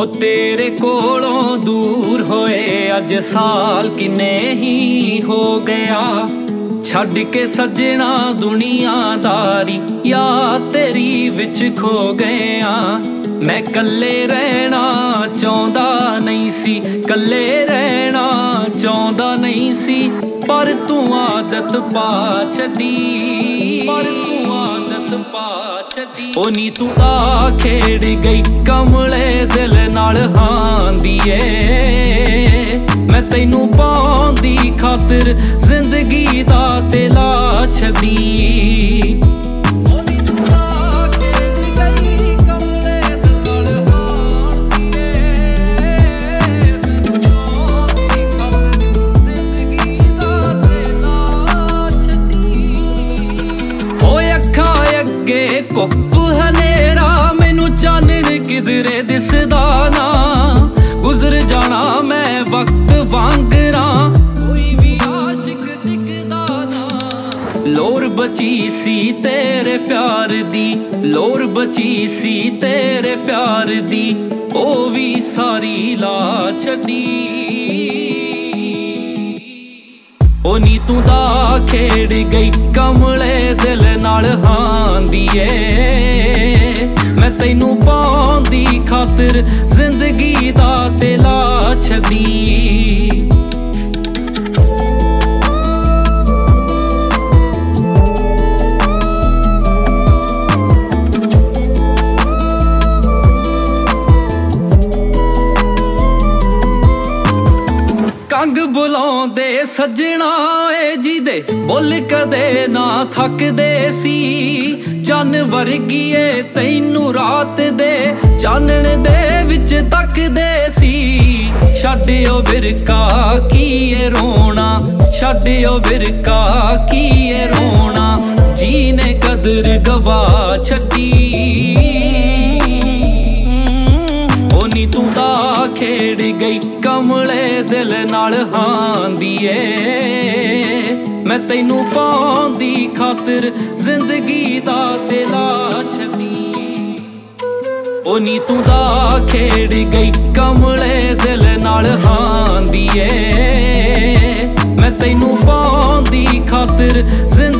ਉਹ ਤੇਰੇ ਕੋਲੋਂ ਦੂਰ ਹੋਏ ਅੱਜ ਸਾਲ ਕਿੰਨੇ ਹੀ ਹੋ ਗਿਆ। ਛੱਡ ਕੇ ਸੱਜਣਾ ਦੁਨੀਆਦਾਰੀ, ਯਾਦ ਤੇਰੀ ਵਿੱਚ ਖੋ ਗਿਆ। ਮੈਂ ਕੱਲੇ ਰਹਿਣਾ ਚਾਹੁੰਦਾ ਨਹੀਂ ਸੀ ਕੱਲੇ ਰਹਿਣਾ ਚਾਹੁੰਦਾ ਨਹੀਂ ਸੀ, ਪਰ ਤੂੰ ਆਦਤ ਪਾ ਛੱਡੀ। ਪਰ ਛੱਡੀ ਉਹ ਨੀ ਤੂੰ ਆ ਖੇੜ ਗਈ ਕਮਲੇ ਦਿਲ ਨਾਲ ਹਾਂਦੀ ਏ ਮੈਂ ਤੈਨੂੰ ਪਾਉਂਦੀ ਖਾਤਰ ਜ਼ਿੰਦਗੀ ਦਾ ਤੇਲਾ ਛੱਡੀ। ਅੱਗੇ ਹਨੇਰਾ ਮੈਨੂੰ ਚਾਨਣ ਕਿਧਰੇ ਦਿਸਦਾ ਨਾ। ਗੁਜ਼ਰ ਜਾਣਾ ਮੈਂ ਵਕਤ ਵਾਂਗਰਾ ਕੋਈ ਵੀ ਆਸ਼ਿਕ ਟਿਕਦਾ ਨਾ। ਲੋਰ ਬਚੀ ਸੀ ਤੇਰੇ ਪਿਆਰ ਦੀ, ਲੋਰ ਬਚੀ ਸੀ ਤੇਰੇ ਪਿਆਰ ਦੀ, ਉਹ ਵੀ ਸਾਰੀ ਲਾ ਛੱਡੀ। ਉਹ ਨੀ ਤੂੰ ਦਾ ਖੇੜ ਗਈ ਕਮਲੇ ਦਿਲ ਨਾਲ ਹਾਂਦੀ ਏ ਮੈਂ ਤੈਨੂੰ ਪਾਉਂਦੀ ਖਾਤਰ ਜ਼ਿੰਦਗੀ ਦਾ ਤੇਲਾ ਕੰਗ ਬੁਲਾਉਂਦੇ ਸੱਜਣਾ ਏ ਜਿਹਦੇ ਬੁੱਲ ਕਦੇ ਨਾ ਥੱਕਦੇ ਸੀ। ਚੰਨ ਵਰਗੀ ਤੈਨੂੰ ਰਾਤ ਦੇ ਚਾਨਣ ਦੇ ਵਿੱਚ ਤੱਕਦੇ ਸੀ। ਛੱਡਿਓ ਵਿਰਕਾ ਕੀ ਰੋਣਾ। ਛੱਡਿਓ ਵਿਰਕਾ ਕੀ ਏ ਰੋਣਾ। ਜੀਨੇ ਕਦਰ ਗਵਾ ਛੱਡੀ ਖੇੜ ਗਈ ਕਮਲੇ ਦਿਲ ਨਾਲ ਹਾਂਦੀ ਏ ਮੈਂ ਤੈਨੂੰ ਪਾਉਂਦੀ ਖਾਤਰ ਜ਼ਿੰਦਗੀ ਦਾ ਤੇਲਾ ਛੱਡੀ। ਉਹ ਨੀ ਤੂੰ ਦਾ ਖੇੜ ਗਈ ਕਮਲੇ ਦਿਲ ਨਾਲ ਹਾਂਦੀ ਏ ਮੈਂ ਤੈਨੂੰ ਪਾਉਂਦੀ ਖਾਤਰ ਜ਼ਿੰਦਗੀ